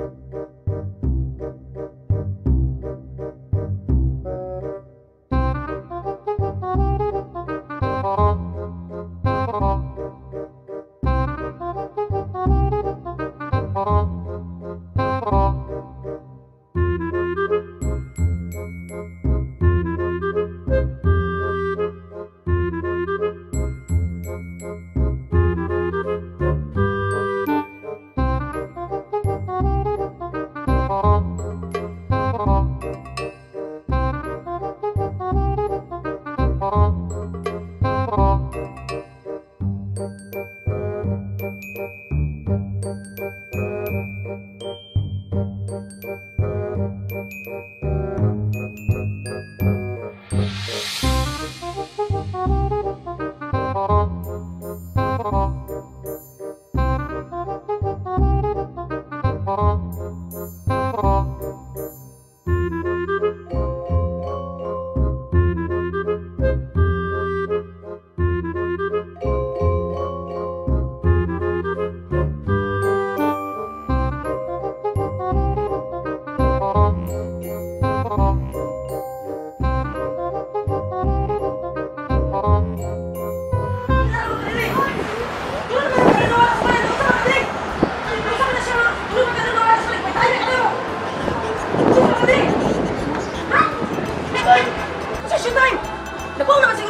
Sa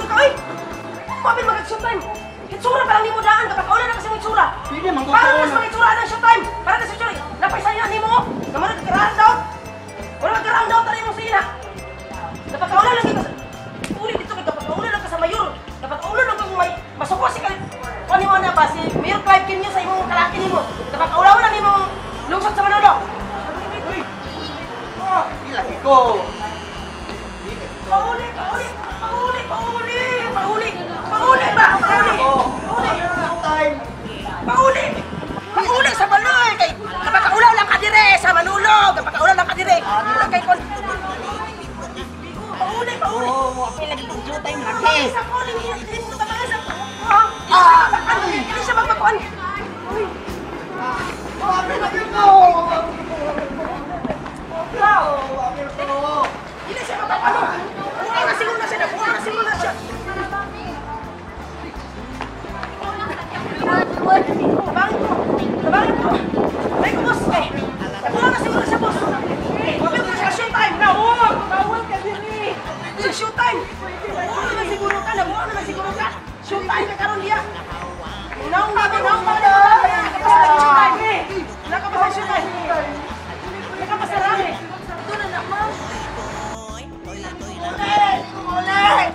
Siguro ka, oy! Mabin mag-showtime! Itsura pa lang ni mo daan, kapag kauna na kasi mo itsura! Pwede man ko Para ko mas mga itsura ng showtime! Para na sa itsura! Napaisan niya ni mo! Naman nagkaraan daw! Wala nagkaraan daw, tari mo sila! Kapag kauna lang kita sa... Uli dito kay kapag kauna lang ka sa mayor! Kapag kauna lang ka kung may masuko si kay... Ano mo na ba si Mayor Clive Kinyo sa imong kalaki ni mo? Kapag kauna lang ni mo lungsod sa Manolo! Ilaki ko. Lagi kong showtime laki. Sa Pauli! Hindi mo tamaan sa... Ah! Ah! Ka! Ka diya! Naong na ba? Naong na ba? Nakapasa na showtime eh! Nakapasa na showtime! Nakapasa na eh! Ito na naman! Ulit! Ulit!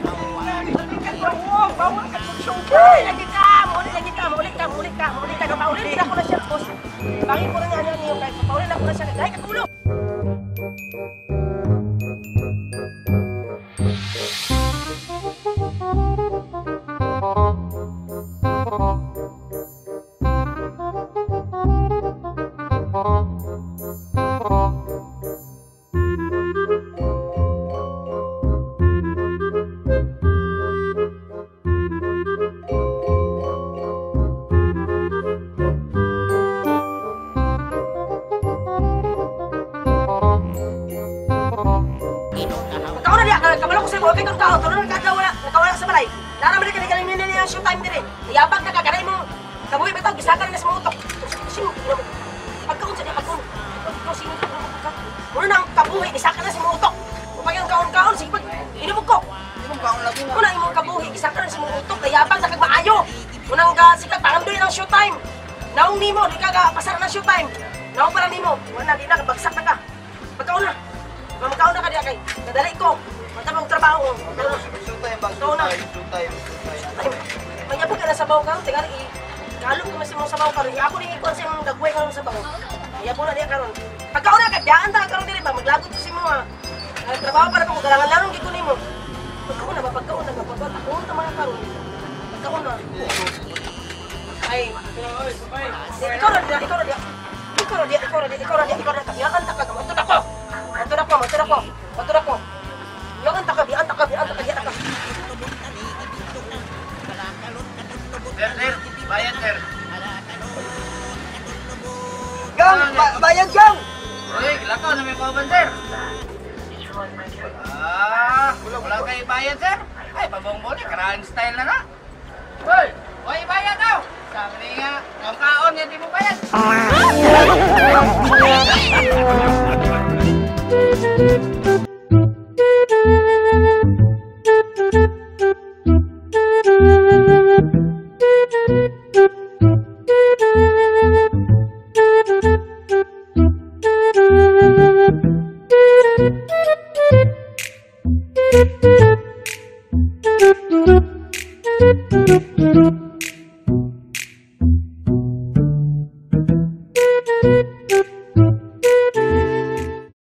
Bawal! Bawal ka sa showtime! Lagi ka! Maulit lagi ka! Maulit ka! Maulit ka! Maulit ka! Maulit din ako na siya, boss! Bangin ko na nga niya niyo kahit maulit ako na siya. Dahil ka ulo! Magkaon na diya, kabalo ko sa mo, kay kung kaon, tulo na kagawala, nakawala sa balay. Dara man kani galing nila niya showtime dire. Yabag ka kagaray mo. Kabuhi bitaw gisakan na sa mga utok. Sino? Pagkaon sa diya pagkaon. Sino ka ka. Muna nang kabuhi gisakan na sa mga utok. Upag yung kaon-kaon sige pag inubog ko. Na? Muna imong kabuhi gisakan na sa mga utok, kayabag na kagmaayo. Munang ga sikat pangandoy ng showtime. Naong nimo, di ka ga pasar ng showtime. Naong para nimo, wala di na bagsak na ka. Pagkaon na. Mamakaon na ka diya kay. Nadali ko. Matapang trabaho. Ano? Showtime ba? Ikaw na. Showtime. Showtime. Ay, mayabag ka na sa baw karon, tingali i kalong ka masimong sa baw karon. Ako ni ikon sa imong dagway karon sa baw. Mayabo na diya karon. Pagkaon na ka, diyaan ta karon diri ba maglagot ko si mo ha. Ay, trabaho para ko galangan larong gid ko nimo. Pagkaon na ba pagkaon na ba pagkaon ako ta mga karon. Pagkaon na. Ay, ikaw na diya, ikaw na diya. Ikaw na diya, ikaw na diya, ikaw na diya, ikaw na diya. Sir, sir. Bayan, sir. Gang! Ba- bayad kang! Uy, lakaw na may pauban, sir. Ah, wala kayo bayad, sir. Ay, pabongbong ni, karaan style na na. Uy, uy, bayad daw. Sabi nga, ang kaon niya di mo bayad.